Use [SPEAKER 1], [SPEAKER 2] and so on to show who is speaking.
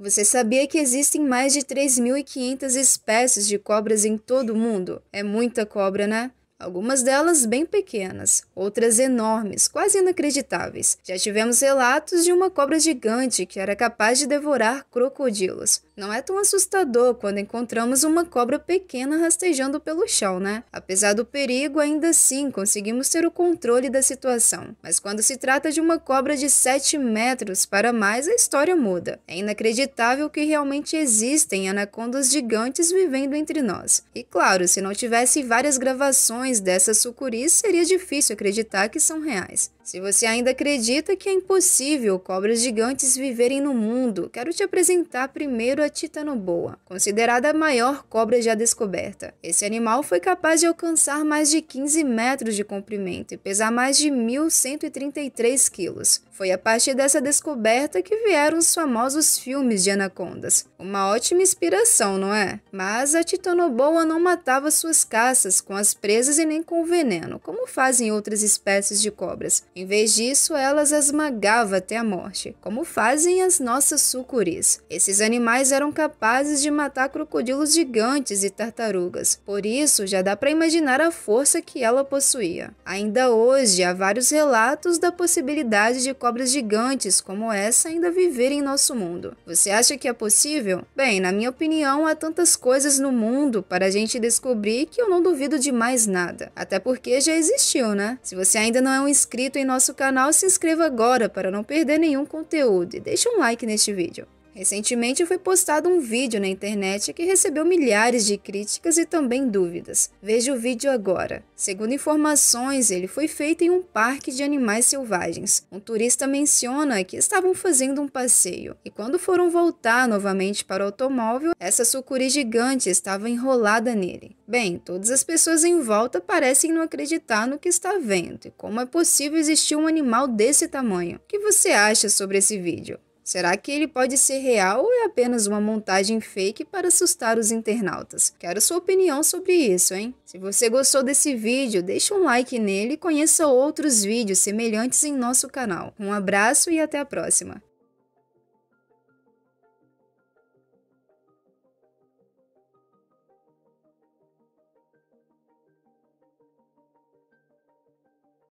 [SPEAKER 1] Você sabia que existem mais de 3.500 espécies de cobras em todo o mundo? É muita cobra, né? Algumas delas bem pequenas, outras enormes, quase inacreditáveis. Já tivemos relatos de uma cobra gigante que era capaz de devorar crocodilos. Não é tão assustador quando encontramos uma cobra pequena rastejando pelo chão, né? Apesar do perigo, ainda assim conseguimos ter o controle da situação. Mas quando se trata de uma cobra de 7 metros para mais, a história muda. É inacreditável que realmente existem anacondas gigantes vivendo entre nós. E claro, se não tivesse várias gravações dessas sucuris, seria difícil acreditar que são reais. Se você ainda acredita que é impossível cobras gigantes viverem no mundo, quero te apresentar primeiro a titanoboa, considerada a maior cobra já descoberta. Esse animal foi capaz de alcançar mais de 15 metros de comprimento e pesar mais de 1.133 quilos. Foi a partir dessa descoberta que vieram os famosos filmes de anacondas. Uma ótima inspiração, não é? Mas a titanoboa não matava suas caças com as presas e nem com o veneno, como fazem outras espécies de cobras. Em vez disso, elas esmagavam até a morte, como fazem as nossas sucuris. Esses animais eram capazes de matar crocodilos gigantes e tartarugas, por isso já dá para imaginar a força que ela possuía. Ainda hoje há vários relatos da possibilidade de cobras gigantes como essa ainda viver em nosso mundo. Você acha que é possível? Bem, na minha opinião, há tantas coisas no mundo para a gente descobrir que eu não duvido de mais nada. Até porque já existiu, né? Se você ainda não é um inscrito em nosso canal, se inscreva agora para não perder nenhum conteúdo e deixe um like neste vídeo. Recentemente foi postado um vídeo na internet que recebeu milhares de críticas e também dúvidas. Veja o vídeo agora. Segundo informações, ele foi feito em um parque de animais selvagens. Um turista menciona que estavam fazendo um passeio e quando foram voltar novamente para o automóvel, essa sucuri gigante estava enrolada nele. Bem, todas as pessoas em volta parecem não acreditar no que está vendo e como é possível existir um animal desse tamanho. O que você acha sobre esse vídeo? Será que ele pode ser real ou é apenas uma montagem fake para assustar os internautas? Quero sua opinião sobre isso, hein? Se você gostou desse vídeo, deixe um like nele e conheça outros vídeos semelhantes em nosso canal. Um abraço e até a próxima!